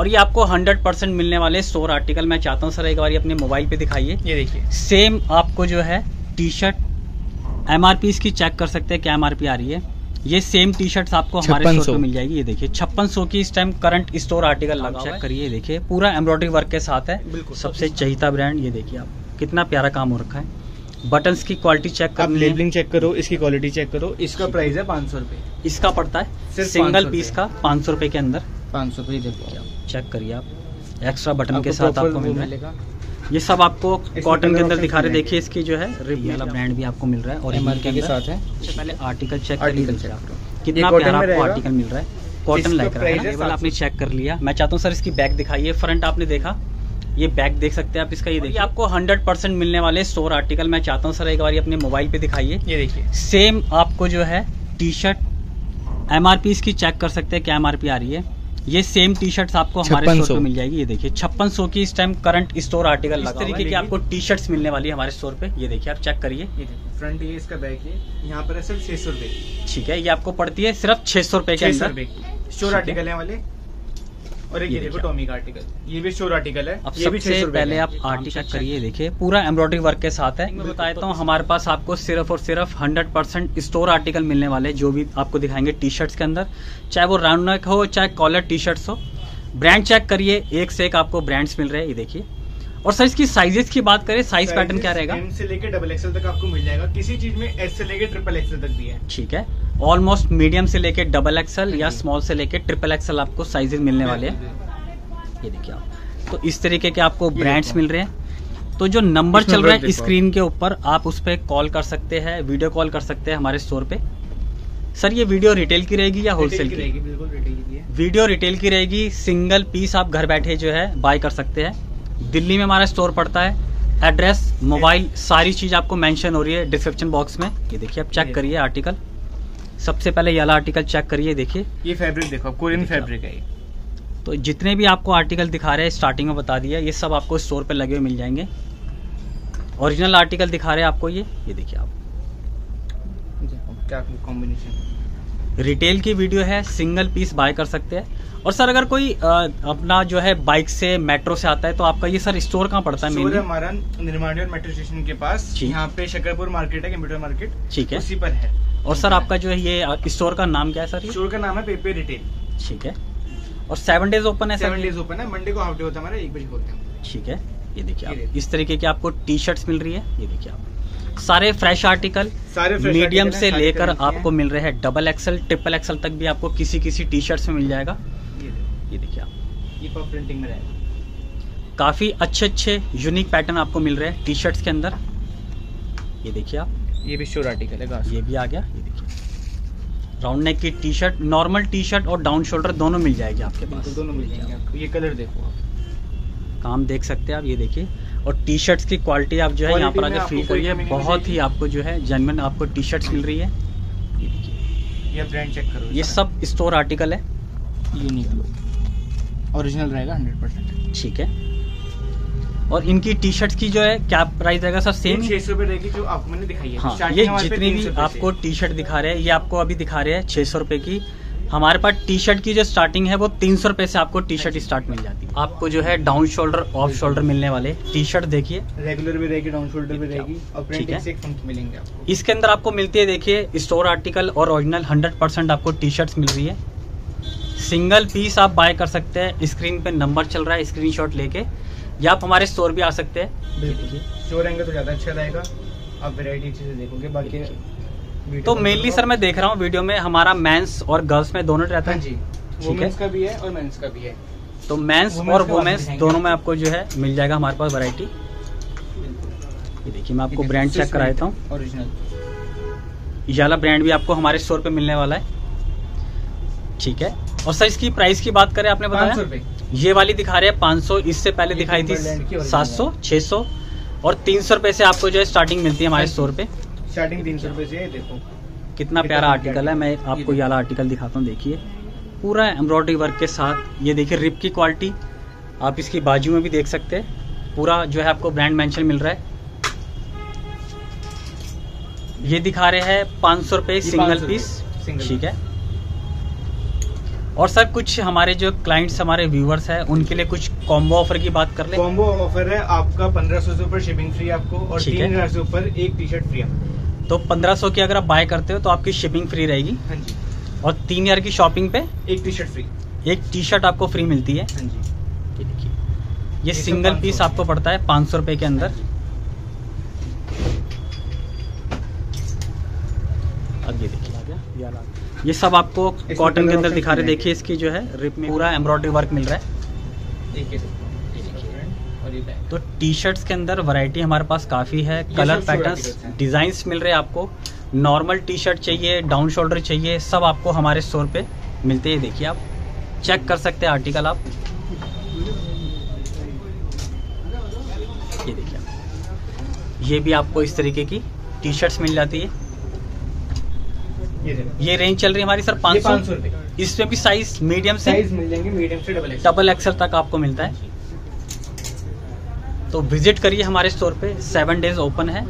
और ये आपको 100 परसेंट मिलने वाले स्टोर आर्टिकल मैं चाहता हूँ सर एक बार अपने मोबाइल पे दिखाइए। ये देखिए। सेम आपको जो है टी शर्ट एम इसकी चेक कर सकते हैं क्या एमआरपी आ रही है। ये सेम टी शर्ट आपको हमारे स्टोर पे मिल जाएगी ये देखिए। छप्पन सौ की इस टाइम करंट स्टोर आर्टिकल लगा चेक करिए देखिए। पूरा एम्ब्रॉयडरी वर्क के साथ है। बिल्कुल। सबसे चहिता ब्रांड ये देखिए आप। कितना प्यारा काम हो रखा है। बटन्स की क्वालिटी चेक कर लेबलिंग चेक करो इसकी क्वालिटी चेक करो। इसका प्राइस है पाँच सौ रुपये इसका पड़ता है सिर्फ़ सिंगल पीस का पाँच सौ रुपए के अंदर। पाँच सौ देखो। चेक करिए आप। एक्स्ट्रा बटन के साथ आपको मिल रहा है। मिलेगा। ये सब आपको कॉटन के अंदर दिखा रहे देखिए इसकी जो है वाला ब्रांड भी आपको मिल रहा है और MRP के साथ है। पहले आर्टिकल चेक check आप। कितना प्यारा आपको आर्टिकल मिल रहा है। कॉटन लाइक रहा price लेवल 700 आपने चेक कर लिया। मैं चाहता हूँ सर इसकी बैक दिखाइए। फ्रंट आपने देखा? ये बैक देख सकते हैं आप इसका ये देखिए। आपको 100 परसेंट मिलने वाले स्टोर आर्टिकल मैं चाहता हूँ सर एक बार अपने मोबाइल पे दिखाइए। ये देखिए। सेम आपको जो है टी शर्ट एम इसकी चेक कर सकते हैं। क्या एमआरपी आ रही है? ये सेम टी शर्ट आपको हमारे स्टोर पे मिल जाएगी ये देखिए छप्पन सौ की इस टाइम करंट स्टोर आर्टिकल इस तरीके की आपको टी शर्ट मिलने वाली है हमारे स्टोर पे ये देखिए आप चेक करिए फ्रंट ये इसका बैक है यहाँ पर है सिर्फ़ छह सौ रुपए। ठीक है ये आपको पड़ती है सिर्फ़ छह सौ रुपए के अंदर। स्टोर आर्टिकल है वाले। और एक ये देखो टॉमी का आर्टिकल ये भी शोर आर्टिकल है। अब ये भी सबसे पहले आप। आर्टिकल करिए देखिए पूरा एम्ब्रॉयडरी वर्क के साथ है। मैं बता देता हूँ हमारे पास आपको सिर्फ़ और सिर्फ़ 100 परसेंट स्टोर आर्टिकल मिलने वाले जो भी आपको दिखाएँगे टी शर्ट्स के अंदर। चाहे वो राउंड नेक हो चाहे कॉलर टी शर्ट्स हो ब्रांड चेक करिए एक से एक आपको ब्रांड्स मिल रहे हैं। ये देखिए। और सर इसकी साइजेस की बात करें साइज़ पैटर्न क्या रहेगा? एम से लेकर डबल एक्सएल तक आपको मिल जाएगा। किसी चीज़ में एस से लेकर ट्रिपल एक्सएल तक भी है। ठीक है। ऑलमोस्ट मीडियम से लेके डबल एक्सएल या स्मॉल से लेके ट्रिपल एक्सएल आपको साइजेस मिलने वाले हैं। ये देखिए आप। तो इस तरीके के आपको ब्रांड्स मिल रहे हैं। तो जो नंबर चल रहा है स्क्रीन के ऊपर आप उस पर कॉल कर सकते हैं वीडियो कॉल कर सकते हैं हमारे स्टोर पे। सर ये वीडियो रिटेल की रहेगी या होलसेल की की? रहेगी बिल्कुल रिटेल की है। वीडियो रिटेल की रहेगी। सिंगल पीस आप घर बैठे जो है बाय कर सकते हैं। दिल्ली में हमारा स्टोर पड़ता है। एड्रेस मोबाइल सारी चीज़ आपको मेंशन हो रही है डिस्क्रिप्शन बॉक्स में। ये देखिए आप चेक करिए आर्टिकल। सबसे पहले ये आर्टिकल चेक करिए देखिए। ये फैब्रिक देखो कोरियन फैब्रिक है ये। तो जितने भी आपको आर्टिकल दिखा रहे हैं स्टार्टिंग में बता दिया ये सब आपको स्टोर पे लगे हुए मिल जाएँगे। ओरिजिनल आर्टिकल दिखा रहे हैं आपको ये। ये देखिए आप। क्या कॉम्बिनेशन रिटेल की वीडियो है सिंगल पीस बाय कर सकते हैं। और सर अगर कोई अ, अपना जो है बाइक से मेट्रो से आता है तो आपका ये सर स्टोर कहाँ पड़ता है मेनली हमारा निर्माणी मेट्रो स्टेशन के पास। यहाँ पे शकरपुर मार्केट है कंप्यूटर मार्केट। ठीक है। उसी पर है। और सर आपका जो है ये स्टोर का नाम क्या है सर स्टोर का नाम है पेपे रिटेल। ठीक है। और सेवन डेज़ ओपन है सेवन डेज़ ओपन है। मंडे को हाफ़ डे होता है हमारा एक बजे खोलते हैं ठीक है। ये देखिए आप इस तरीके की आपको टी शर्ट्स मिल रही है। ये देखिए आप। सारे फ्रेश आर्टिकल सारे fresh मीडियम हैं, से लेकर आपको मिल रहे हैं डबल एक्सल ट्रिपल एक्सल तक भी आपको किसी किसी टी शर्ट्स में मिल जाएगा। ये देखिए आप। ये प्रिंटिंग में रहेगा। काफ़ी अच्छे अच्छे यूनिक पैटर्न आपको मिल रहे हैं टी शर्ट्स के अंदर। ये देखिए आप। ये भी स्टोर आर्टिकल है ये भी आ गया ये देखिए। राउंड नेक की T shirt normal T shirt और डाउन शोल्डर दोनों मिल जाएगी आपके पास। दोनों मिल जाएँगे आपको। ये कलर देखो आप। काम देख सकते हैं आप ये देखिए। और टी शर्ट्स की क्वालिटी आप जो है यहाँ पर आकर फील करिए। बहुत ही आपको जो है जेनवन आपको टी शर्ट्स मिल रही है। ये ब्रांड चेक करो ये सब स्टोर आर्टिकल है। यूनिक ओरिजिनल रहेगा हंड्रेड परसेंट ठीक है। और इनकी टी शर्ट्स की जो है क्या प्राइस रहेगा सर? सेम छह सौ रहेगी जो आपको मैंने दिखाई है। हाँ ये जितनी भी आपको टी शर्ट दिखा रहे हैं ये आपको अभी दिखा रहे हैं छह सौ रुपए की। हमारे पास टी शर्ट की जो स्टार्टिंग है वो तीन सौ रुपए से आपको टी शर्ट स्टार्ट मिल जाती है। आपको जो है डाउन शोल्डर ऑफ़ शोल्डर मिलने वाले टी शर्ट देखिए। रेगुलर भी रहेगी डाउन शोल्डर भी रहेगी और ठीक है। मिलेंगे आपको। इसके अंदर आपको मिलती है देखिए स्टोर आर्टिकल और ओरिजिनल हंड्रेड परसेंट आपको टी शर्ट्स मिल रही है। सिंगल पीस आप बाय कर सकते हैं। स्क्रीन पे नंबर चल रहा है स्क्रीनशॉट लेके। या आप हमारे स्टोर भी आ सकते हैं। बिल्कुल। स्टोर रहेंगे तो ज़्यादा अच्छा रहेगा। आप वैरायटी अच्छे से देखोगे। बाकी तो मेनली सर मैं देख रहा हूँ वीडियो में हमारा मेंस और गर्ल्स में दोनों रहता हाँ। है जी। वुमेन्स है। का भी है और मेंस का भी है। तो मेंस और वुमेन्स दोनों में आपको जो है मिल जाएगा हमारे पास वैरायटी ये देखिए मैं आपको ब्रांड चेक करा देता हूँ। ओरिजिनल वाला ब्रांड भी आपको हमारे स्टोर पे मिलने वाला है। ठीक है। और सर इसकी प्राइस की बात करें आपने बताया? ये वाली दिखा रहे हैं 500 इससे पहले दिखाई थी original 700 600 और 300 रुपए से आपको जो है स्टार्टिंग मिलती है हमारे हाँ स्टोर पे। स्टार्टिंग तीन सौ रुपये से देखो। कितना प्यारा आर्टिकल है मैं आपको ये वाला आर्टिकल दिखाता हूँ देखिए। पूरा एम्ब्रॉयडरी वर्क के साथ ये देखिए रिप की क्वालिटी आप इसकी बाजू में भी देख सकते हैं। पूरा जो है आपको ब्रांड मेंशन मिल रहा है। ये दिखा रहे हैं पाँच सौ रुपये सिंगल पीस ठीक है। और सर कुछ हमारे जो क्लाइंट्स हमारे व्यूवर्स हैं उनके लिए कुछ कॉम्बो ऑफ़र की बात कर ले? कॉम्बो ऑफ़र है आपका पंद्रह सौ से ऊपर शिपिंग फ्री आपको और तीन हज़ार से ऊपर एक टी शर्ट फ्री आपको। तो 1500 की अगर आप बाय करते हो तो आपकी शिपिंग फ्री रहेगी। हाँ जी। और तीन ईयर की शॉपिंग पे एक टी शर्ट फ्री एक टी शर्ट आपको फ्री मिलती है। हाँ जी। ये देखिए। ये ये सिंगल पीस आपको पड़ता है पाँच सौ रुपये के अंदर अब ये देखिए आ गया ये सब आपको कॉटन के अंदर दिखा रहे। देखिए इसकी जो है रिप में। पूरा एम्ब्रॉयडरी वर्क मिल रहा है। तो टी शर्ट्स के अंदर वैरायटी हमारे पास काफ़ी है। कलर पैटर्न्स articles मिल रहे हैं आपको। नॉर्मल टी शर्ट चाहिए डाउन शोल्डर चाहिए सब आपको हमारे स्टोर पे मिलते हैं। देखिए आप चेक कर सकते हैं आर्टिकल आप। ये देखिए ये भी आपको इस तरीके की टी शर्ट्स मिल जाती है। ये ये रेंज चल रही है हमारी सर पाँच सौ? इसमें भी साइज़ मीडियम से साइज़ मिल जाएँगे मीडियम से डबल डबल एक्सल तक आपको मिलता है। तो विज़िट करिए हमारे स्टोर पे सेवन डेज़ ओपन है।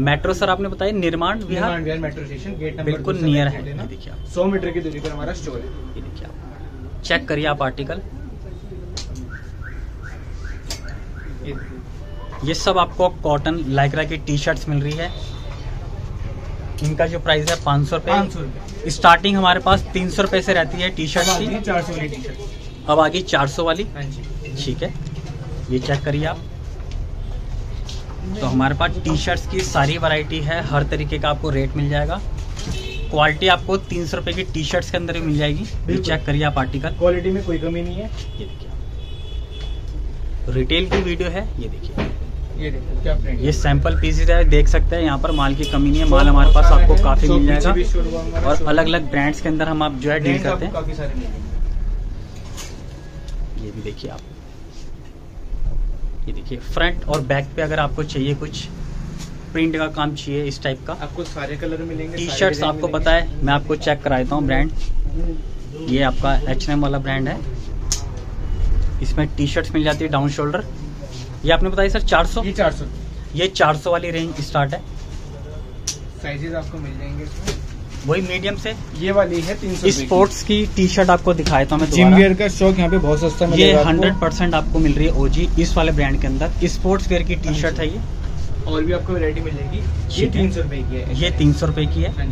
मेट्रो सर आपने बताया Nirman Vihar? Metro station gate number बिल्कुल नियर है। देखिए आप। सौ मीटर की दूरी पर हमारा स्टोर है। ये देखिए आप। चेक करिए आप आर्टिकल ये ये सब आपको कॉटन लाइक्रा की टी शर्ट्स मिल रही है। इनका जो प्राइस है पाँच सौ रुपये स्टार्टिंग हमारे पास तीन सौ रुपये से रहती है टी शर्ट की। चार सौ वाली टी शर्ट अब आ गई चार सौ वाली। हाँ ठीक है। ये चेक करिए आप। तो हमारे पास टी शर्ट्स की सारी वैरायटी है। हर तरीके का आपको रेट मिल जाएगा। क्वालिटी आपको तीन सौ रुपये की टी शर्ट्स के अंदर ही मिल जाएगी। ये चेक करिए आप आर्टिकल क्वालिटी में कोई कमी नहीं है। ये देखिए रिटेल की वीडियो है। ये देखिए। ये देखो क्या प्रिंट ये सैंपल पीसेज है देख सकते हैं यहाँ पर माल की कमी नहीं है माल हमारे पास आपको काफ़ी मिल जाएगा। और अलग अलग ब्रांड्स के अंदर हम आप जो है डील करते हैं। काफ़ी सारे ये भी देखिए आप। ये देखिए फ्रंट और बैक पे अगर आपको चाहिए कुछ प्रिंट का काम चाहिए इस टाइप का आपको सारे कलर मिलेंगे टी शर्ट्स आपको पता है मैं आपको चेक करा देता हूँ ब्रांड ये आपका एच एम वाला ब्रांड है। इसमें टी शर्ट्स मिल जाती है डाउन शोल्डर ये आपने बताया सर 400 ये चार सौ। ये 400 वाली रेंज स्टार्ट है। साइजेस आपको मिल जाएँगे इसमें। वही मीडियम से? ये वाली है तीन सौ स्पोर्ट्स की। टी शर्ट आपको दिखाया था मैं जिम वेयर का स्टॉक यहाँ पे बहुत सस्ता ये। हंड्रेड परसेंट आपको मिल रही है ओजी इस वाले ब्रांड के अंदर। स्पोर्ट्स वेयर की टी शर्ट है ये। और भी आपको वैरायटी मिलेगी। ये तीन सौ रुपए की है। ये तीन सौ रुपए की है। हाँ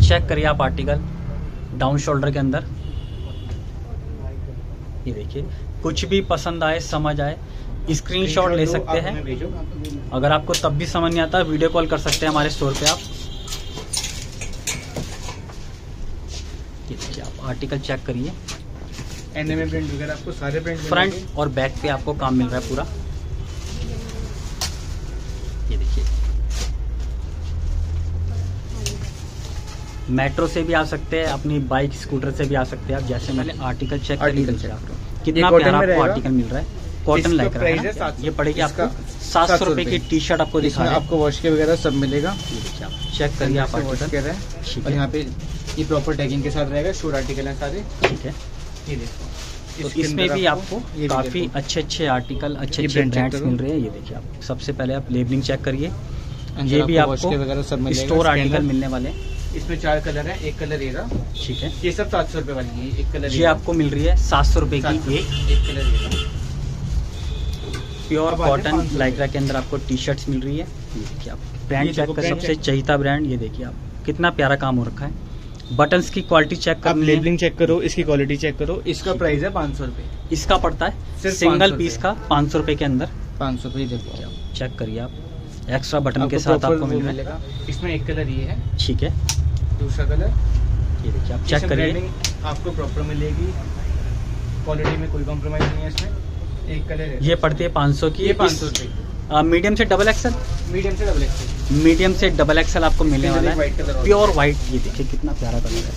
चेक करिए आप आर्टिकल डाउन शोल्डर के अंदर। ये देखिए। कुछ भी पसंद आए समझ आए स्क्रीनशॉट ले सकते हैं। अगर आपको तब भी समझ नहीं आता वीडियो कॉल कर सकते हैं हमारे स्टोर पे आप। ये देखिए आप आर्टिकल चेक करिए। एनएमए प्रिंट वगैरह आपको सारे प्रिंट फ्रंट और बैक पे आपको काम मिल रहा है पूरा ये देखिए मेट्रो से भी आ सकते हैं अपनी बाइक स्कूटर से भी आ सकते हैं। आप जैसे मैंने आर्टिकल चेक लीजिए check कितना प्यारा आपको आर्टिकल मिल रहा है? कॉटन लाइक रहा है ना? 700 ये पड़ेगी आपको सात सौ 700 रुपए की टी शर्ट आपको दिखा आपको वॉश के वगैरह सब मिलेगा। ये देखिए आप चेक करिए आप आर्टिकल और यहाँ पे ये प्रॉपर टैगिंग के साथ रहेगा शूट आर्टिकल है सारे। ठीक है। ये देखो। तो इसमें भी आपको ये काफ़ी अच्छे अच्छे आर्टिकल अच्छे अच्छे ब्रांड्स मिल रहे हैं। ये देखिए आप सबसे पहले आप लेबलिंग चेक करिए। ये भी आपको स्टोर आर्टिकल मिलने वाले हैं। इसमें चार कलर है एक कलर ये रहा ठीक है। ये सब सात सौ रुपए वाली है एक कलर ये आपको मिल रही है सात सौ रुपए की। एक एक कलर ये प्योर कॉटन 500 लाइक्रा के अंदर आपको टी शर्ट्स मिल रही है। ये देखिए आप ब्रांड चेक कर सबसे। चहीता ब्रांड ये देखिए आप कितना प्यारा काम हो रखा है। बटन्स की क्वालिटी चेक है। लेबलिंग चेक करो इसकी क्वालिटी चेक करो। इसका प्राइस है। पाँच सौ रुपए। इसका पड़ता है सिर्फ़ सिंगल पीस का पाँच सौ रुपए के अंदर। पाँच सौ रुपये देखो। चेक करिए आप। एक्स्ट्रा बटन के साथ आपको मिल मिलेगा। इसमें एक कलर ये है। ठीक है। दूसरा कलर। ये देखिए आप चेक करिए। आपको प्रॉपर मिलेगी। क्वालिटी में कोई कॉम्प्रोमाइज नहीं है इसमें। एक कलर है। ये पड़ती है पाँच सौ की। ये पाँच सौ रुपये मीडियम से डबल एक्सल मीडियम से डबल एक्सल मीडियम से डबल एक्सल आपको मिलने वाला है। प्योर वाइट ये देखिए कितना प्यारा कलर है।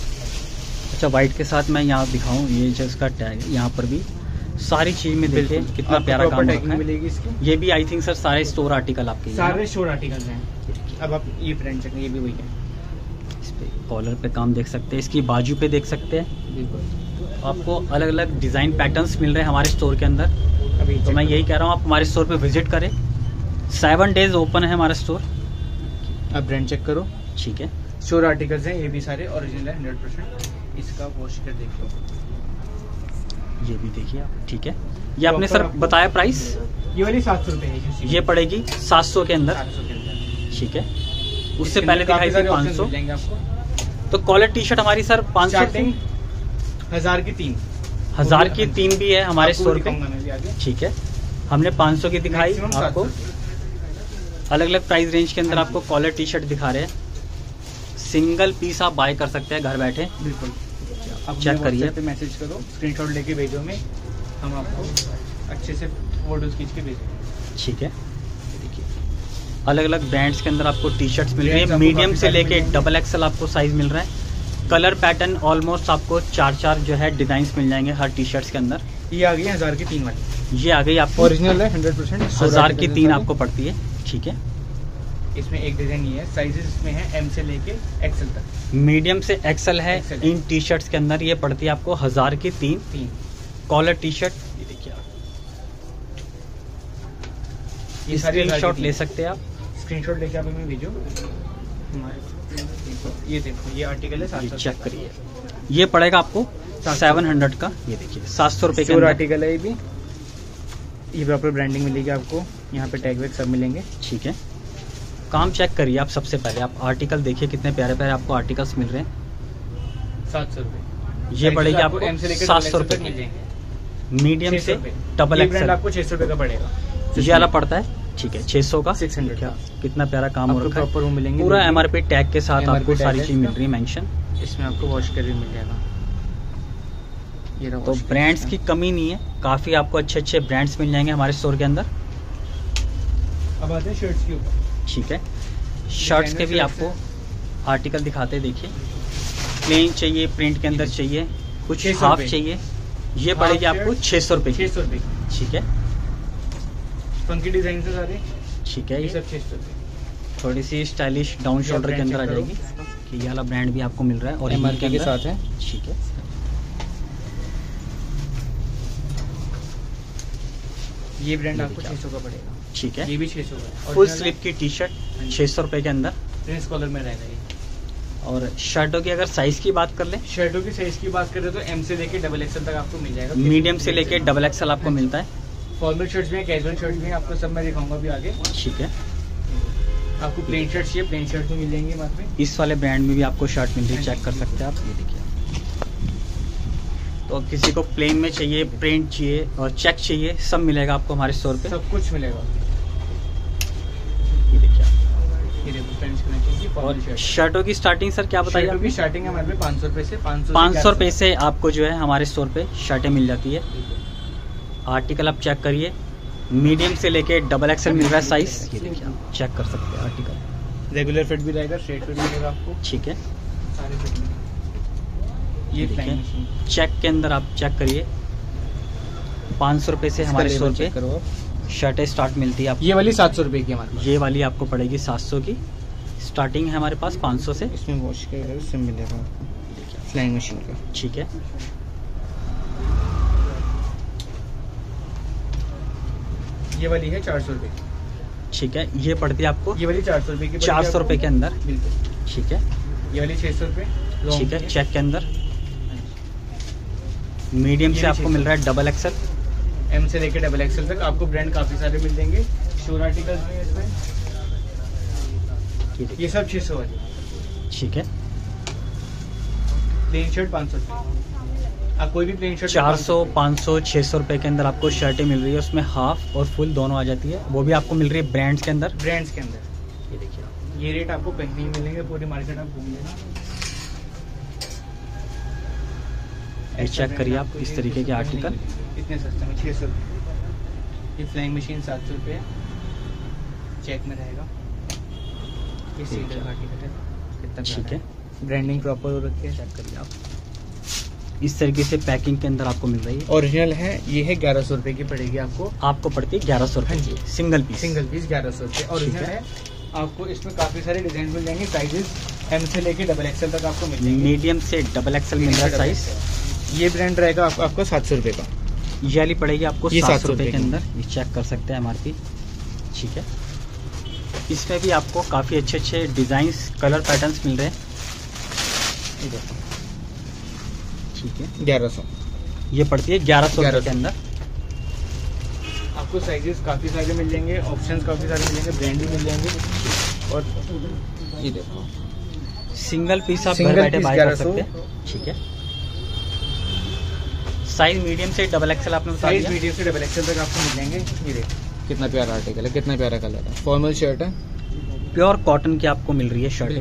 अच्छा वाइट के साथ मैं यहाँ दिखाऊँ ये जो इसका टैग यहाँ पर भी। सारी चीज़ में देखिए कितना प्यारा काम रखा मिलेगी इसकी। ये भी आई थिंक सर सारे स्टोर आर्टिकल आपके सारे शोर आर्टिकल्स हैं। अब आप ये प्रिंट चेक ये भी वही है। इस पे कॉलर पे काम देख सकते हैं इसकी बाजू पे देख सकते हैं। बिल्कुल। आपको अलग अलग डिज़ाइन पैटर्न्स मिल रहे हैं हमारे स्टोर के अंदर। अभी तो मैं यही कह रहा हूँ आप हमारे स्टोर पे विज़िट करें। सेवन डेज़ ओपन है हमारा स्टोर आप ब्रांड चेक करो। ठीक है। स्टोर आर्टिकल्स हैं ये भी सारे ओरिजिनल है हंड्रेड परसेंट इसका वॉश कर देख लो ये भी देखिए आप ठीक है। ये आपने सर बताया प्राइस ये वाली सात सौ रुपये ये पड़ेगी 700 के अंदर। सात सौ के अंदर। ठीक है। उससे पहले दिखाई थी सारे options 500 मिल जाएँगे आपको। तो कॉलर टी शर्ट हमारी सर 500 स्टार्टिंग हज़ार की तीन। हज़ार की तीन भी है हमारे स्टोर पे। ठीक है। हमने 500 की दिखाई आपको। अलग अलग प्राइस रेंज के अंदर हाँ आपको कॉलर टी शर्ट दिखा रहे हैं। सिंगल पीस आप बाय कर सकते हैं घर बैठे। बिल्कुल। आप Check करिए। पे मैसेज करो। स्क्रीनशॉट लेके भेजो में हम आपको अच्छे से फ़ोटोज़ खींच के भेजेंगे ठीक है। अलग अलग ब्रांड्स के अंदर आपको टी शर्ट्स मिल रही है। मीडियम से लेके डबल एक्सएल आपको साइज़ मिल रहा है। कलर पैटर्न ऑलमोस्ट आपको चार चार जो है डिज़ाइन मिल जाएँगे हर टी शर्ट्स के अंदर। ये आ गई हज़ार की तीन वाली। ये आ गई आपको ओरिजिनल है हंड्रेड परसेंट हज़ार की तीन आपको पड़ती है। ठीक है। इसमें एक डिज़ाइन ये है। साइजेस इसमें है एम से लेके एक्सएल तक। मीडियम से एक्सएल है इन टी शर्ट्स के अंदर ये पड़ती है आपको हज़ार की तीन। तीन। कॉलर टी शर्ट ये देखिए आप। ये सारी स्क्रीनशॉट ले सकते हैं आप। स्क्रीनशॉट लेके आप हमें भेजो। ये देखो ये आर्टिकल है ये चेक करिए। ये पड़ेगा आपको सेवन हंड्रेड का। ये देखिए सात सौ रुपए के आर्टिकल है ये भी। ये प्रॉपर ब्रांडिंग मिलेगी आपको। यहाँ पे टैग वैग सब मिलेंगे। ठीक है। काम चेक करिए आप सबसे पहले। आप आर्टिकल देखिए कितने प्यारे प्यारे आपको आर्टिकल्स मिल रहे हैं। सात सौ रुपये ये पड़ेगी आपको सात सौ जाएँगे मीडियम से डबल एक्सएल आपको छह सौ रुपये का पड़ेगा। ये वाला पड़ता है? ठीक है 600 का? 600 क्या? कितना प्यारा काम हो रखा है? मिलेंगे पूरा देखिए। एमआरपी टैग के साथ आपको सारी चीज़ मिल रही है मेंशन इसमें आपको वॉश कर भी मिल जाएगा। तो ब्रांड्स की कमी नहीं है काफ़ी आपको अच्छे अच्छे ब्रांड्स मिल जाएँगे हमारे स्टोर के अंदर। अब आते हैं शर्ट्स के ऊपर। ठीक है। शर्ट्स के भी आपको आर्टिकल दिखाते हैं देखिए। प्लेन चाहिए प्रिंट के अंदर चाहिए कुछ 600 हाफ़ चाहिए। ये पड़ेगी आपको छह सौ रुपए छह की सौ रुपये ठीक है। फंकी डिज़ाइन से सारे? ठीक है ये सब सौ थोड़ी सी स्टाइलिश डाउन शोल्डर के अंदर आ जाएगी। कि ये वाला ब्रांड भी आपको मिल रहा है और MRP के साथ है? ठीक है। ये ब्रांड आपको छह सौ का पड़ेगा। ठीक है। ये भी छह सौ का फुल स्लिप की टी शर्ट छह सौ रुपए के अंदर। प्रिंस कॉलर में रहेगा ये। और शर्टों की अगर साइज़ की बात कर ले? शर्टों की साइज़ की बात करें तो एम से लेके डबल एक्सएल तक आपको मिल जाएगा। मीडियम से लेके डबल एक्सएल आपको मिलता है। फॉर्मल शर्ट्स भी हैं कैजुअल शर्ट्स भी हैं आपको सब मैं दिखाऊँगा भी आगे। ठीक है। आपको प्लेन शर्ट चाहिए प्लेन शर्ट भी मिल जाएँगे मात्र में। इस वाले ब्रांड में भी आपको शर्ट मिल रही है चेक कर सकते हैं आप। ये देखिए। तो किसी को प्लेन में चाहिए प्रिंट चाहिए और चेक चाहिए सब मिलेगा आपको हमारे स्टोर पे। सब कुछ मिलेगा। ये देखिए और शर्टों की स्टार्टिंग सर क्या बताइए शर्टों की स्टार्टिंग है हमारे पे पाँच सौ रुपये से पाँच सौ रुपये से आपको जो है हमारे स्टोर पे शर्टें मिल जाती है। आर्टिकल आप चेक करिए। मीडियम से लेके डबल एक्सएल मिल रहा है साइज़ ये देखिए आप चेक कर सकते हैं आर्टिकल। रेगुलर फिट भी रहेगा स्ट्रेट फिट मिलेगा आपको। ठीक है। सारे फिट ये देखिए। चेक के अंदर आप चेक करिए। पाँच सौ रुपये से हमारे स्टोर पे करो शर्टें स्टार्ट मिलती है ये वाली सात सौ रुपये की हमारे ये वाली आपको पड़ेगी 700 की। स्टार्टिंग है हमारे पास 500 से इसमें वॉश कर सिम मिलेगा। फ्लाइंग मशीन का। ठीक है। ये वाली है चार सौ रुपये ठीक है ये पड़ती है आपको ये वाली चार सौ रुपये की चार सौ रुपये के अंदर। बिल्कुल। ठीक है। ये वाली छः सौ रुपये ठीक है चेक के अंदर। मीडियम से आपको मिल रहा है डबल एक्सएल एम से लेके डबल एक्सएल तक आपको ब्रांड काफ़ी सारे मिल जाएँगे शोर आर्टिकल्स भी इसमें। ये ये सब छः सौ वाली। ठीक है। प्लेन शर्ट पाँच सौ रुपये आप कोई भी प्लेन शर्ट 400 500 600 रुपए के अंदर आपको शर्टें मिल रही है। उसमें हाफ़ और फुल दोनों आ जाती है। वो भी आपको मिल रही है ब्रांड्स के अंदर। ब्रांड्स के अंदर। ये देखिए आप। ये रेट आपको कहीं नहीं मिलेंगे पूरी मार्केट आप घूम लेना। चेक करिए आप इस तरीके के आर्टिकल इतने सस्ते में छः सौ ये फ्लाइंग मशीन सात सौ रुपये चेक में रहेगा। ये ठीक सीडर। आर्टिकल है। कितना ठीक है। ब्रांडिंग प्रॉपर हो रखी है। चेक करिए आप। इस तरीके से पैकिंग के अंदर आपको मिल रही है। ओरिजिनल है ये है ग्यारह सौ रुपये की पड़ेगी आपको। आपको पड़ती है ग्यारह सौ हाँ जी। की सिंगल पीस। सिंगल पीस ग्यारह सौ रुपये ओरिजिनल है। है। आपको इसमें काफ़ी सारे डिज़ाइन मिल जाएँगे साइजेस एम से लेके डबल एक्सएल तक आपको मिल जाएँगे। मीडियम से डबल एक्सएल मिल रहा है साइज़ ये ब्रांड रहेगा आपको आपको सात सौ रुपये का। ये वाली पड़ेगी आपको सात सौ रुपये रुपए के अंदर। ये चेक कर सकते हैं एमआरपी ठीक है। इसमें भी आपको काफ़ी अच्छे अच्छे डिज़ाइन कलर पैटर्न्स मिल रहे हैं। देखो। ठीक है। ग्यारह सौ। ये पड़ती है ग्यारह सौ ग्यारह के अंदर। आपको साइजेस काफ़ी सारे मिल जाएँगे ऑप्शंस काफ़ी सारे मिल जाएँगे ब्रांड भी मिल जाएँगे। और ये देखो। सिंगल पीस आप घर बैठे बाय कर सकते हैं। ठीक है। साइज़ मीडियम से डबल एक्सएल आपने साइज़ मीडियम से डबल एक्सएल तक आपको मिल जाएँगे। ये देखो। कितना प्यारा आर्टिकल है कितना प्यारा कलर है। फॉर्मल शर्ट है। प्योर कॉटन की आपको मिल रही है शर्ट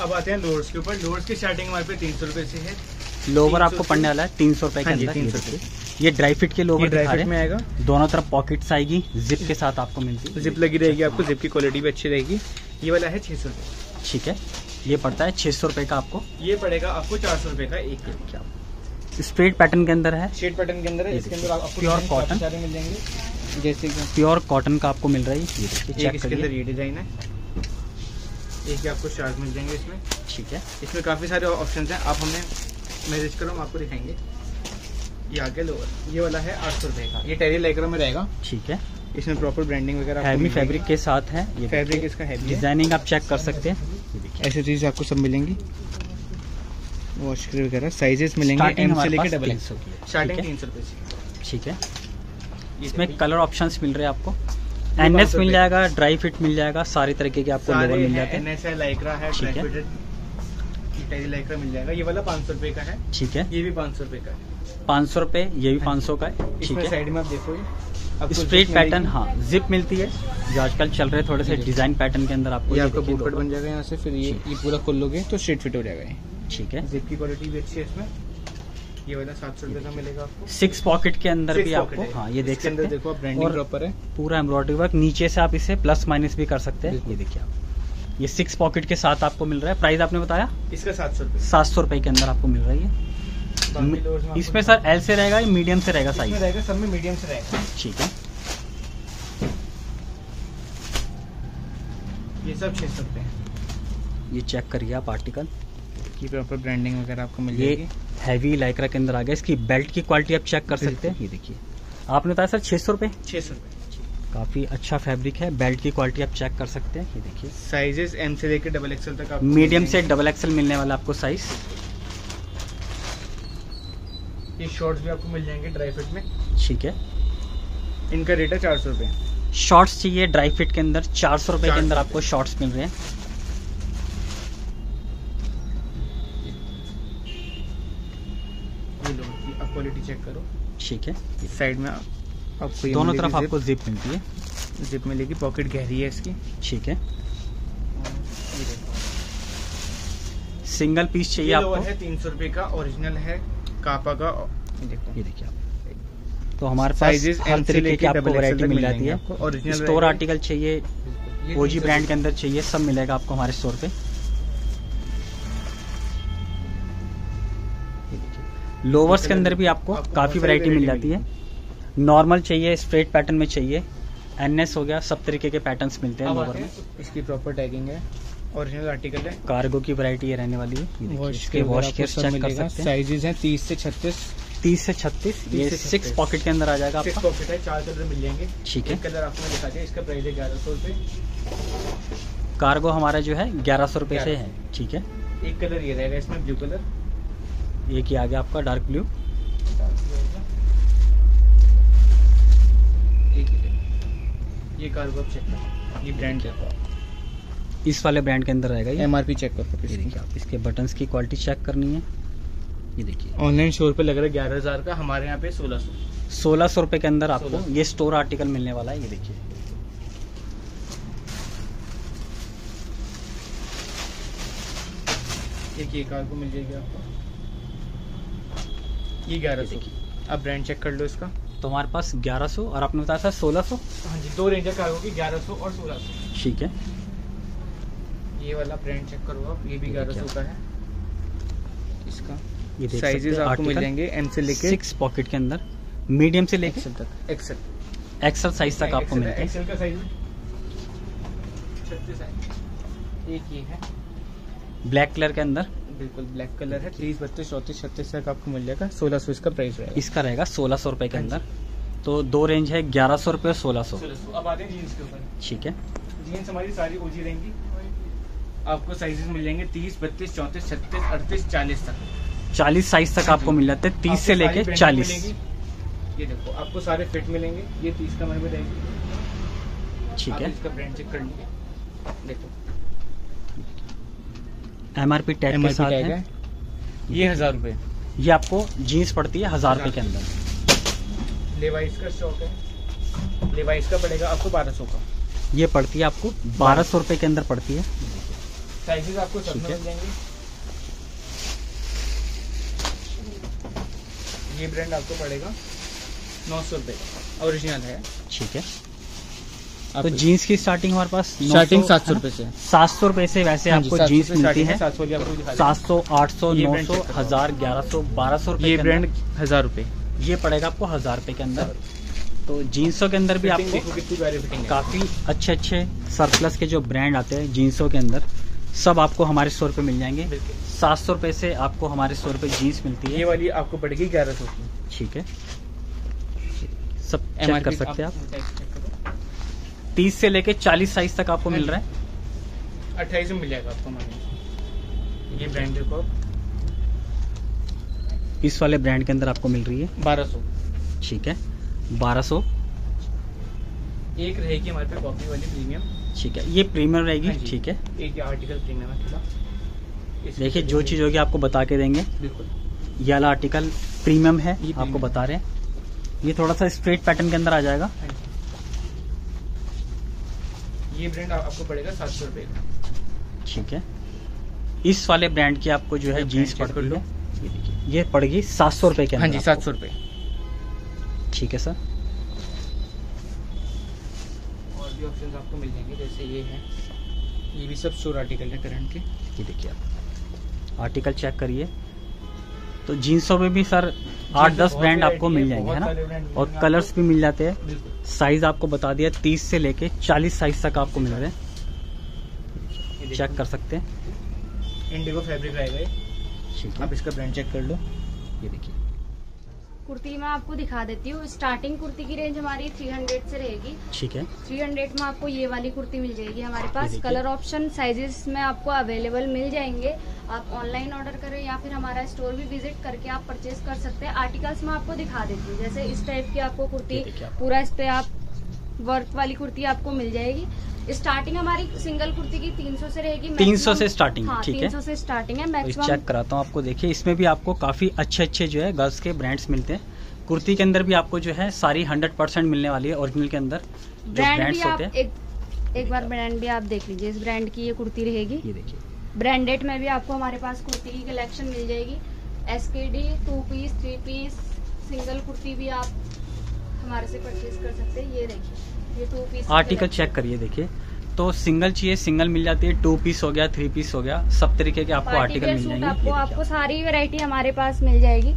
अब आते हैं लोअर्स के ऊपर। लोअर्स की स्टार्टिंग हमारे पे तीन सौ रुपए से है। लोवर आपको पड़ने वाला है तीन सौ रुपए के हाँ जी, अंदर। 300 ये ये ड्राई फिट के लोवर ड्राई फिट में आएगा। दोनों तरफ़ पॉकेट्स आएगी जिप के साथ आपको मिलती है। जिप लगी रहेगी आपको जिप की क्वालिटी भी अच्छी रहेगी। ये वाला है छह सौ ठीक है। ये पड़ता है छह सौ रुपए का आपको। ये पड़ेगा आपको चार सौ रुपये का एक क्या? स्ट्रेट पैटर्न के अंदर है। शेड पैटर्न के अंदर है। इसके अंदर आपको काफ़ी cotton। सारे मिल जाएँगे। जैसे कि प्योर कॉटन का आपको मिल रहा है। ये चेक इसके अंदर ये डिज़ाइन है। एक आपको चार्ज मिल जाएँगे इसमें। ठीक है। इसमें काफ़ी सारे ऑप्शन हैं। आप हमें मैसेज करो हम आपको दिखाएँगे। ये आगे लोअर ये वाला है आठ सौ रुपये का। ये टेरी लाइक्रा में रहेगा। ठीक है। इसमें प्रॉपर ब्रांडिंग वगैरह हैवी फैब्रिक के साथ है। ये फैब्रिक इसका हैवी है। डिज़ाइनिंग आप चेक कर सकते हैं। ऐसी चीज़ आपको सब मिलेंगी। वॉशकरी वगैरह साइजेस मिलेंगे। एम से हमारे लेके डबल तीन सौ की स्टार्टिंग? तीन सौ रुपये ठीक है। इसमें कलर ऑप्शंस मिल रहे हैं आपको। एनएस मिल जाएगा ड्राई फिट मिल जाएगा सारी तरीके के आपको लोवर मिल जाते हैं। एनएस है लाइक्रा है ठीक है। ड्राई लाइक्रा मिल जाएगा। ये वाला पाँच सौ का है। ठीक है। ये भी पाँच सौ रुपये का है। पाँच सौ रुपए ये भी पाँच सौ का है। ठीक है। साइड में आप देखो ये। स्ट्रेट पैटर्न हाँ। जिप मिलती है। जो आजकल चल रहे थोड़े से डिज़ाइन पैटर्न के अंदर आपको ये आपका बूट बन जाएगा यहाँ से फिर ये ये पूरा खोल लोगे तो स्ट्रेट फिट हो जाएगा ये। ठीक है। जिप की क्वालिटी भी अच्छी है इसमें। ये वाला सात सौ रुपये का मिलेगा आपको। सिक्स पॉकेट के अंदर भी आपको हाँ। ये देख इसके अंदर देखो ब्रांडिंग प्रॉपर है। पूरा एम्ब्रॉयडरी वर्क नीचे से आप इसे प्लस माइनस भी कर सकते हैं। ये देखिए आप। ये सिक्स पॉकेट के साथ आपको मिल रहा है। प्राइस आपने बताया? इसका सात सौ रुपये। सात सौ रुपए के अंदर आपको मिल रही है इसमें सर एल से रहेगा या मीडियम से रहेगा साइज़ रहेगा सब में मीडियम से रहेगा। ठीक है। ये सब छह सौ रुपये ये चेक करिए आप आर्टिकल की प्रॉपर ब्रांडिंग वगैरह आपको मिल जाएगी। हैवी लाइक्रा के अंदर आ गया। इसकी बेल्ट की क्वालिटी आप चेक कर सकते हैं। ये देखिए। आपने बताया सर छह सौ रुपए छह सौ रुपये। काफ़ी अच्छा फैब्रिक है। बेल्ट की क्वालिटी आप चेक कर सकते हैं। ये देखिए। साइजेस एम से लेकर डबल एक्सएल तक आपको मीडियम से डबल एक्सएल मिलने वाला आपको साइज़ ये शॉर्ट्स भी आपको मिल जाएँगे ड्राई फिट में। ठीक है। इनका रेट है चार सौ रुपये शॉर्ट्स चाहिए ड्राई फिट के अंदर। चार सौ रुपए के अंदर आपको शॉर्ट्स मिल रहे हैं। आप क्वालिटी चेक करो। ठीक है। साइड में आप- आपको दोनों तरफ़ आपको जिप मिलती है। जिप मिलेगी पॉकेट गहरी है इसकी। ठीक है। सिंगल पीस चाहिए आपको। है तीन सौ रुपये का ओरिजिनल है कापा का ये देखिए आप। तो हमारे पास हर तरीके की आपको वैरायटी मिल जाती है। आपको। स्टोर आर्टिकल चाहिए ओजी ब्रांड के अंदर चाहिए सब मिलेगा आपको हमारे स्टोर पे। लोवर्स के अंदर भी आपको काफ़ी वैरायटी मिल जाती है। नॉर्मल चाहिए स्ट्रेट पैटर्न में चाहिए। एनएस हो गया सब तरीके के पैटर्न्स मिलते हैं लोवर में। इसकी प्रॉपर टैगिंग है। ओरिजिनल आर्टिकल है। कार्गो की वैरायटी ये रहने वाली है। वॉश इसके वॉश केयर्स चेक कर सकते हैं। साइजेस हैं तीस से छत्तीस। तीस से छत्तीस? ये सिक्स पॉकेट के अंदर आ जाएगा आपका। पॉकेट है चार कलर मिल जाएँगे ठीक है। कलर आपको मैं दिखा दिया इसका प्राइस है ग्यारह सौ रुपये कार्गो हमारा जो है ग्यारह सौ रुपये से है। ठीक है। एक कलर ये रहेगा इसमें ब्लू कलर एक ही आ गया आपका डार्क ब्लू एक ही है। ये कार्गो आप चेक करो ये ब्रांड क्या इस वाले ब्रांड के अंदर रहेगा ये? एम आर पी चेक करो देखिए आप इसके बटन्स की क्वालिटी चेक करनी है। ये देखिए। ऑनलाइन स्टोर पे लग रहा है ग्यारह हज़ार का हमारे यहाँ पे सोलह सौ। सोलह सौ रुपए के अंदर आपको ये स्टोर आर्टिकल मिलने वाला है ये देखिए। एक ये कार्गो मिल जाएगी आपको। ये ग्यारह सौ। आप ब्रांड चेक कर लो इसका। तो हमारे पास 1100 और आपने बताया था 1600 हाँ जी दो रेंजर कार्गो की ग्यारह सौ और सोलह सौ। ठीक है। ये वाला ब्रांड चेक करो आप ये भी ये ग्यारह क्या? सौ का है। इसका? ये साइजेस आपको मिल जाएँगे एम से लेके सिक्स पॉकेट के अंदर मीडियम से लेके एक्सेल तक एक्सेल एक्सल साइज़ तक आपको मिलते हैं। एक्सेल का साइज़ छत्तीस एक ये है। ब्लैक कलर के अंदर बिल्कुल ब्लैक कलर है। तीस बत्तीस चौतीस छत्तीस तक आपको मिल जाएगा। सोलह सौ इसका प्राइस रहेगा। इसका रहेगा सोलह सौ रुपए के हाँ अंदर। तो दो रेंज है ग्यारह सौ रुपये और सोलह सौ। अब आते हैं जीन्स के ऊपर। ठीक है। जीन्स जीन्स हमारी सारी ओजी रहेंगी। आपको साइजेस मिल जाएँगे तीस बत्तीस चौंतीस छत्तीस अड़तीस चालीस तक। चालीस साइज़ तक आपको मिल जाते हैं। तीस से लेके चालीस। ये देखो आपको सारे फिट मिलेंगे। ये तीस कमर में रहेगी। ठीक है। इसका ब्रांड चेक कर लीजिए। देखो। एम आर पी टैग के साथ है। है। ये हज़ार रुपए। ये आपको जीन्स पड़ती है हज़ार रुपए के अंदर। लेवाइस का स्टॉक है। लेवाइस का पड़ेगा आपको बारह सौ का। ये पड़ती है आपको बारह सौ रुपए के अंदर पड़ती है। साइजेस आपको सब। मिल जाएँगे। ये ब्रांड आपको पड़ेगा नौ सौ रुपये ओरिजिनल है। ठीक है। तो जीन्स की स्टार्टिंग हमारे पास स्टार्टिंग सात सौ रुपये से। सात सौ रुपए से वैसे हाँ आपको 700 जीन्स मिलती है। सात सौ आठ सौ ये नौ सौ हज़ार ग्यारह सौ बारह सौ। रुपए ये ब्रांड हज़ार रुपये ये पड़ेगा आपको हज़ार रुपए के अंदर। तो जीन्सों के अंदर भी आपको काफ़ी अच्छे अच्छे सरप्लस के जो ब्रांड आते हैं जीन्सों के अंदर सब आपको हमारे स्टोर पे मिल जाएँगे। सात सौ रुपए से आपको हमारे स्टोर पे जीन्स मिलती है। ये वाली आपको पड़ेगी ग्यारह सौ ठीक है। सब चेक कर सकते हैं आप। तीस से लेके चालीस साइज़ तक आपको मिल रहा है। अट्ठाईस में मिल जाएगा आपको हमारे ये ब्रांड देखो। इस वाले ब्रांड के अंदर आपको मिल रही है। बारह सौ। ठीक है। बारह सौ। एक रहेगी हमारे पे कॉपी वाली प्रीमियम ठीक है। ये प्रीमियम रहेगी। हाँ ठीक है। एक आर्टिकल प्रीमियम है थोड़ा। देखिए जो चीज़ होगी आपको बता के देंगे। बिल्कुल। ये वाला आर्टिकल प्रीमियम है आपको बता रहे हैं। ये थोड़ा सा स्ट्रेट पैटर्न के अंदर आ जाएगा। हाँ। ये ब्रांड आपको पड़ेगा सात सौ रुपये का। ठीक है। इस वाले ब्रांड की आपको जो है जीन्स पड़ती कर है ये पड़ेगी सात सौ रुपए के हाँ जी सात सौ रुपये ठीक है सर। और भी ऑप्शन आपको मिल जाएँगे जैसे ये है। ये भी सब स्टोर आर्टिकल है करंट के। ये देखिए आप। आर्टिकल चेक करिए। तो जीन्सों में भी सर आठ दस ब्रांड आपको मिल जाएँगे है ना? और कलर्स भी मिल जाते हैं। साइज़ आपको बता दिया तीस से लेके चालीस साइज़ तक आपको मिल रहे हैं। चेक कर सकते हैं। इंडिगो फैब्रिक रहेगा आप इसका ब्रांड चेक कर लो। ये देखिए। कुर्ती मैं आपको दिखा देती हूँ। स्टार्टिंग कुर्ती की रेंज हमारी 300 से रहेगी। ठीक है। 300 में आपको ये वाली कुर्ती मिल जाएगी हमारे पास। कलर ऑप्शन साइजेस में आपको अवेलेबल मिल जाएँगे। आप ऑनलाइन ऑर्डर करें या फिर हमारा स्टोर भी विज़िट करके आप परचेज कर सकते हैं। आर्टिकल्स में आपको दिखा देती हूँ। जैसे इस टाइप की आपको कुर्ती पूरा इस पे आप वर्क वाली कुर्ती आपको मिल जाएगी। स्टार्टिंग हमारी सिंगल कुर्ती की 300 से रहेगी 300 maximum- से स्टार्टिंग है, ठीक है। 300 से स्टार्टिंग है तो मैक्सिमम चेक कराता हूँ आपको देखिए इसमें भी आपको काफ़ी अच्छे अच्छे जो है गर्ल्स के ब्रांड्स मिलते हैं। कुर्ती के अंदर भी आपको जो है सारी हंड्रेड परसेंट मिलने वाली है ओरिजिनल के अंदर ब्रांड भी आप होते एक एक बार ब्रांड भी आप देख लीजिए इस ब्रांड की ये कुर्ती रहेगी। ये देखिए। ब्रांडेड में भी आपको हमारे पास कुर्ती की कलेक्शन मिल जाएगी। S K D two piece three piece single kurti भी आप हमारे से परचेज कर सकते हैं ये देखिए ये टू पीस आर्टिकल चेक करिए देखिए। तो सिंगल चाहिए सिंगल मिल जाती है टू पीस हो गया थ्री पीस हो गया सब तरीके के आपको आर्टिकल मिल जाएँगे। आपको आपको सारी वेरायटी हमारे पास मिल जाएगी।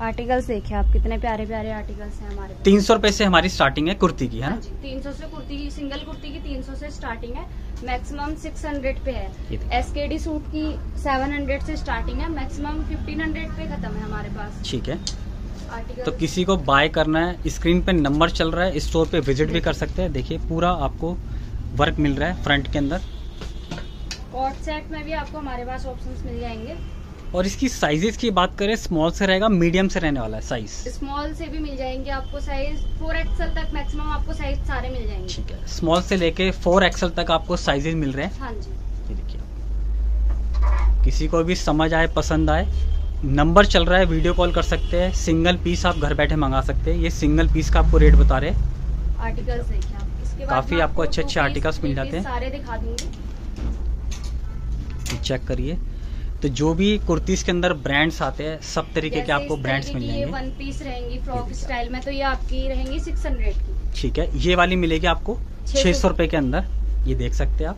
आर्टिकल्स देखिए आप कितने प्यारे प्यारे आर्टिकल्स हैं हमारे तीन सौ रुपए से हमारी स्टार्टिंग है कुर्ती की है हाँ ना तीन सौ से कुर्ती की सिंगल कुर्ती की तीन सौ से स्टार्टिंग है। मैक्सिमम सिक्स हंड्रेड पे है। ये देखिए। एस के डी सूट की सेवन हंड्रेड से स्टार्टिंग है। मैक्सिमम फिफ्टीन हंड्रेड पे खत्म है हमारे पास। ठीक है। तो किसी को बाय करना है स्क्रीन पे नंबर चल रहा है स्टोर पे विज़िट भी कर सकते हैं। देखिए पूरा आपको वर्क मिल रहा है फ्रंट के अंदर। कॉट सेट में भी आपको हमारे पास ऑप्शंस मिल जाएँगे। और इसकी साइजेस की बात करें स्मॉल से रहेगा मीडियम से रहने वाला है साइज़ स्मॉल से भी मिल जाएँगे आपको साइज़ फोर एक्सएल तक मैक्सिमम आपको साइज़ सारे मिल जाएँगे। ठीक है। स्मॉल से लेके फोर एक्सएल तक आपको साइजेस मिल रहे हैं। हाँ जी। ये देखिए। किसी को भी समझ आए पसंद आए नंबर चल रहा है वीडियो कॉल कर सकते हैं। सिंगल पीस आप घर बैठे मंगा सकते हैं। ये सिंगल पीस का आपको रेट बता रहे हैं। आर्टिकल्स देखिए आप। इसके काफ़ी आपको अच्छे अच्छे three मिल जाते हैं। सारे दिखा दूँगी। चेक करिए। तो जो भी कुर्तीज के अंदर ब्रांड्स आते हैं सब तरीके के आपको ब्रांड्स मिल जाएँगे। वन पीस रहेंगी फ्रॉक स्टाइल में तो ये आपकी रहेंगी सिक्स हंड्रेड की। ठीक है। ये वाली मिलेगी आपको छह सौ रुपए के अंदर। ये देख सकते हैं आप।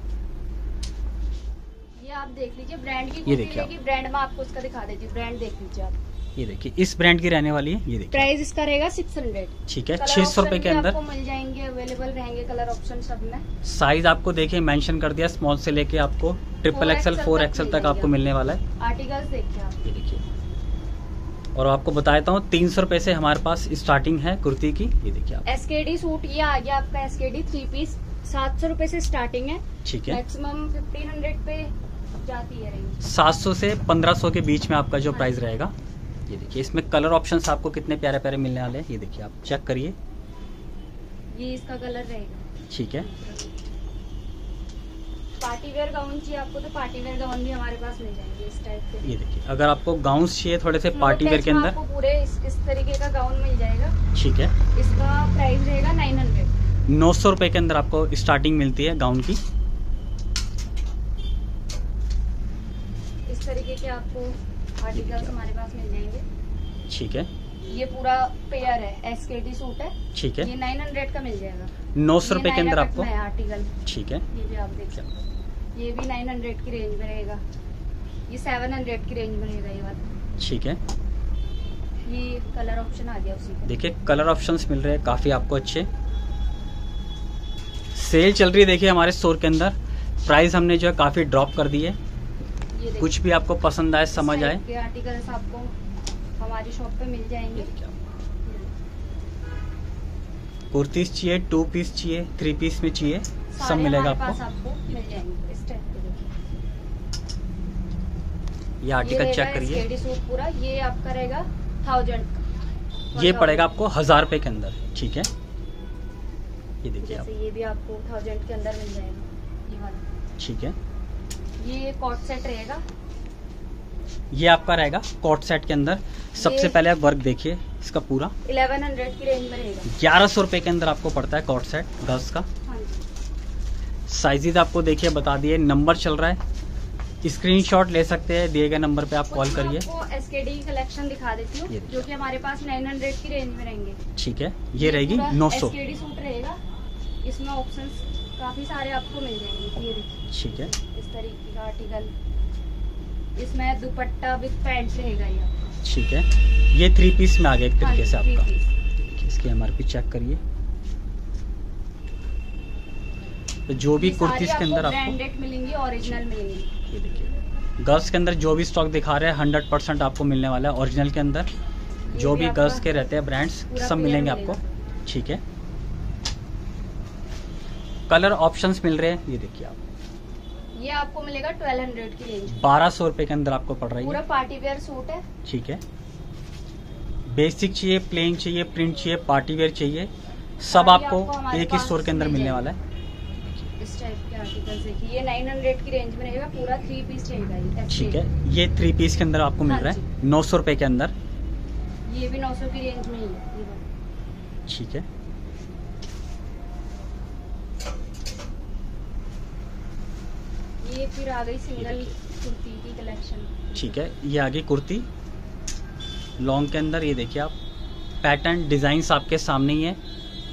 देख लीजिए ब्रांड की ये देखिए ब्रांड में आपको इसका दिखा देती हूँ ब्रांड देख लीजिए आप। ये देखिए इस ब्रांड की रहने वाली है ये देखिए। प्राइस इसका रहेगा सिक्स हंड्रेड ठीक है छह सौ रूपए के अंदर। आपको मिल जाएँगे अवेलेबल रहेंगे कलर ऑप्शन सब में। साइज़ आपको देखिए मेंशन कर दिया स्मॉल से लेके आपको ट्रिपल एक्सएल फोर एक्सएल तक आपको मिलने वाला है। आर्टिकल्स देखिए आप। ये देखिए। और आपको बता देता हूँ तीन सौ रुपए से हमारे पास स्टार्टिंग है कुर्ती की ये देखिए आप। एसकेडी सूट ये आ गया आपका एसकेडी थ्री पीस सात सौ रुपये से स्टार्टिंग है। ठीक है। मैक्सिमम फिफ्टीन हंड्रेड पे जाती सौ रेंज 700 से 1500 के बीच में आपका जो प्राइस रहेगा ये देखिए इसमें कलर ऑप्शंस आपको कितने प्यारे प्यारे मिलने वाले हैं ये देखिए आप चेक करिए। ये इसका कलर रहेगा। ठीक है। पार्टी वेयर गाउन चाहिए आपको तो पार्टी वेयर गाउन भी हमारे पास मिल जाएँगे इस टाइप के। ये देखिए अगर आपको गाउन चाहिए थोड़े से पार्टी वेयर के अंदर। आपको पूरे इस, इस तरीके का गाउन मिल जाएगा। ठीक है। इसका प्राइस रहेगा नाइन हंड्रेड नौ सौ रुपये के अंदर आपको स्टार्टिंग मिलती है गाउन की इस तरीके के आपको आर्टिकल्स हमारे पास मिल जाएँगे। ठीक है। ये पूरा पेयर है एसकेटी सूट है। ठीक है। ये नाइन हंड्रेड का मिल जाएगा। नौ सौ रुपये के अंदर आपको। आर्टिकल ठीक है। ये भी आप देख सकते हैं। ये भी नाइन हंड्रेड की रेंज में रहेगा। ये सेवन हंड्रेड की रेंज में रहेगा ये वाला। ठीक है। ये कलर ऑप्शन आ गया उसी देखिए कलर ऑप्शंस मिल रहे हैं काफ़ी आपको अच्छे। सेल चल रही है देखिए हमारे स्टोर के अंदर। प्राइस हमने जो है काफ़ी ड्रॉप कर दी है। कुछ भी आपको पसंद आए समझ आए। आर्टिकल्स आपको हमारी शॉप पे मिल जाएँगे। कुर्तीस चाहिए टू पीस चाहिए थ्री पीस में चाहिए सब मिलेगा आपको। आपको मिल के ये आर्टिकल चेक करिए। पूरा ये आपका रहेगा थाउज़ेंड ये पड़ेगा आपको हज़ार रुपए के अंदर ठीक है? ये देखिए आप। ये भी आपको थाउज़ेंड के अंदर मिल जाएगा ठीक है। ये कॉट सेट रहेगा। ये आपका रहेगा कॉट सेट के अंदर। सबसे पहले आप वर्क देखिए इसका पूरा। इलेवन हंड्रेड की रेंज में रहेगा। ग्यारह सौ रुपए के अंदर आपको पड़ता है कॉट सेट गर्ल्स का। हाँ साइजेज आपको देखिए बता दिए। नंबर चल रहा है। स्क्रीनशॉट ले सकते हैं। दिए गए नंबर पे आप कॉल करिए। एसकेडी कलेक्शन दिखा देती हूँ जो कि हमारे पास 900 की रेंज में रहेंगे। ठीक है। ये रहेगी पूरा नौ सौ। रहेगा। इसमें ऑप्शंस काफ़ी सारे आपको मिल जाएँगे ये देखिए। ठीक है। इस तरीके का आर्टिकल इसमें दुपट्टा विद पैंट रहेगा ये ठीक है। ये थ्री पीस में आ गया एक हाँ तरीके से आपका। इसकी एमआरपी चेक करिए। तो जो भी कुर्तीस के अंदर आपको ब्रांडेड मिलेंगी ओरिजिनल मिलेंगी। ये देखिए। गर्ल्स के अंदर जो भी स्टॉक दिखा रहे हैं हंड्रेड परसेंट आपको मिलने वाला है ओरिजिनल के अंदर। जो भी भी गर्ल्स के रहते हैं ब्रांड्स सब मिलेंगे। आपको। ठीक है। कलर ऑप्शंस मिल रहे हैं। ये देखिए आप। ये आपको मिलेगा 1200 की रेंज बारह सौ रुपए के अंदर आपको पड़ रही पूरा पार्टी वेयर सूट है। ठीक है। बेसिक चाहिए प्लेन चाहिए प्रिंट चाहिए पार्टी वेयर चाहिए। सब आपको आपको एक ही स्टोर के अंदर मिलने वाला है। इस टाइप के आर्टिकल्स देखिए ये 900 की रेंज में रहेगा पूरा थ्री पीस रहेगा ये ठीक है। ये थ्री पीस के अंदर आपको मिल हाँ। रहा है नौ सौ रुपए के अंदर। ये भी 900 की रेंज में ही है ठीक है। ये फिर आ गई सिंगल कुर्ती की कलेक्शन ठीक है ये आगे कुर्ती। लॉन्ग के अंदर ये देखिए आप पैटर्न डिज़ाइन आपके सामने ही है।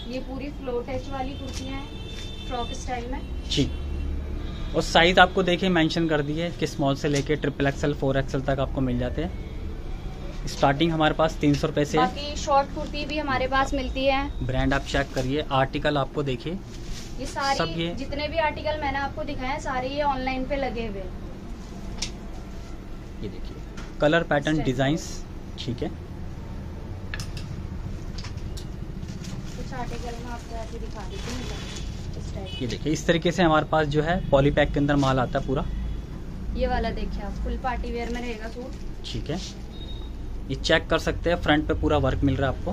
ये पूरी फ्लो टच वाली कुर्तियाँ हैं फ्रॉक स्टाइल में। ठीक और साइज़ आपको देखिए मेंशन कर दी है कि स्मॉल से लेके ट्रिपल एक्सएल फोर एक्सएल तक आपको मिल जाते हैं। स्टार्टिंग हमारे पास तीन सौ रुपये से। बाकी शॉर्ट कुर्ती भी हमारे पास मिलती है। ब्रांड आप चेक करिए आर्टिकल आपको देखिए। ये सारी सब ये- जितने भी आर्टिकल मैंने आपको दिखाए हैं सारे ये ऑनलाइन पे लगे हुए ये देखिए। Colour pattern. डिजाइंस ठीक है। कुछ आर्टिकल मैं आपको दिखा देती हूँ इस ये देखिए इस तरीके से हमारे पास जो है पॉलीपैक के अंदर माल आता है पूरा। ये वाला देखिए आप फुल पार्टी वेयर में रहेगा सूट। ठीक है। ये चेक कर सकते हैं फ्रंट पे पूरा वर्क मिल रहा है आपको।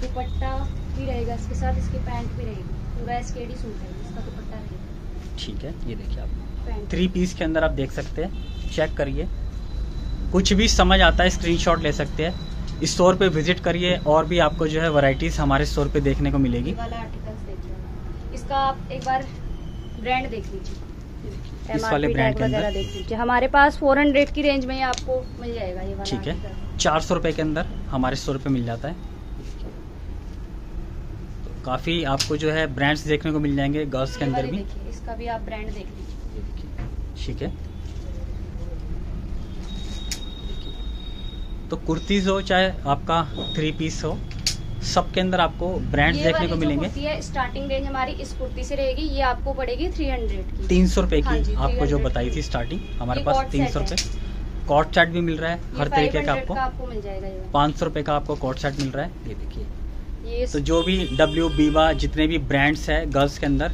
दुपट्टा भी रहेगा इसके साथ इसकी पैंट भी रहेगी। पूरा एसकेडी सूट है इसका दुपट्टा रहेगा ठीक है ये देखिए आप। थ्री पीस के अंदर आप देख सकते हैं चेक करिए। कुछ भी समझ आता है स्क्रीनशॉट ले सकते हैं। स्टोर पे विज़िट करिए और भी आपको जो है वैरायटीज हमारे स्टोर पे देखने को मिलेगी। वाला आर्टिकल्स देखिए। इसका आप एक बार ब्रांड देख लीजिए। इस वाले ब्रांड के अंदर। देख लीजिए। हमारे पास 400 की रेंज में आपको मिल जाएगा ये वाला ठीक है। चार सौ रुपए के अंदर हमारे स्टोर पे मिल जाता है। काफ़ी आपको जो है ब्रांड्स देखने को मिल जाएँगे गर्ल्स के अंदर भी। इसका भी आप ब्रांड देख लीजिए। ठीक है। तो कुर्तीज हो चाहे आपका थ्री पीस हो सबके अंदर आपको ब्रांड देखने को मिलेंगे। है स्टार्टिंग रेंज हमारी इस कुर्ती से रहेगी ये आपको पड़ेगी 300 की। तीन सौ रुपए हाँ की जी, आपको जो बताई थी स्टार्टिंग हमारे पास तीन सौ है। रुपए। कॉट चार्ट भी मिल रहा है हर तरीके का आपको। का आपको मिल जाएगा पाँच सौ रुपए का आपको कॉट सेट मिल रहा है ये देखिए। तो जो भी डब्ल्यू बीवा जितने भी ब्रांड्स है गर्ल्स के अंदर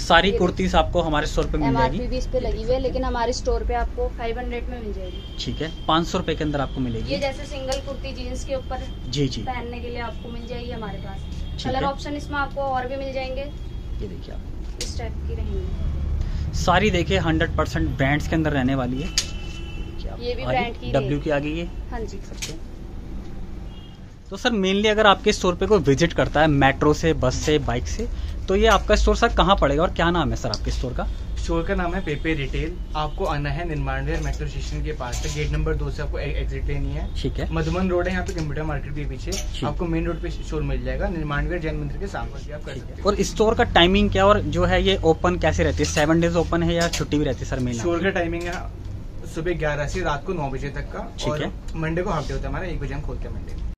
सारी कुर्तीस आपको हमारे स्टोर पे मिल जाएगी। भी इस पे लगी हुई है लेकिन हमारे स्टोर पे आपको 500 में मिल जाएगी। ठीक है पाँच सौ रुपए के अंदर आपको मिलेगी। ये जैसे सिंगल कुर्ती जीन्स के ऊपर जी जी। पहनने के लिए आपको मिल जाएगी हमारे पास। कलर ऑप्शन इसमें आपको और भी मिल जाएँगे। ये देखिए आप। इस टाइप की रहेंगी। सारी देखिए हंड्रेड परसेंट ब्रांड्स के अंदर रहने वाली है। ये भी brand की डब्ल्यू की आगे ये हाँ। जी। सकते हैं। तो सर मेनली अगर आपके स्टोर पे कोई विज़िट करता है मेट्रो से बस से बाइक से तो ये आपका स्टोर सर कहाँ पड़ेगा और क्या नाम है सर आपके स्टोर का? स्टोर का नाम है पेपे रिटेल आपको आना है निर्माण मेट्रो स्टेशन के पास से। गेट नंबर दो से आपको एग्जिट लेनी है। ठीक है। मधुबन रोड है यहाँ पे कंप्यूटर मार्केट के पीछे। आपको मेन रोड पे स्टोर मिल जाएगा। निर्माण जैन मंदिर के सामने आप कर सकते हैं। और स्टोर का टाइमिंग क्या और जो है ये ओपन कैसे रहती है? सेवन डेज़ ओपन है या छुट्टी भी रहती है सर मेन स्टोर का टाइमिंग है सुबह ग्यारह से रात को नौ बजे तक का। और मंडे को हाफ़ डे होता है हमारा। एक बजे हम खोलते हैं मंडे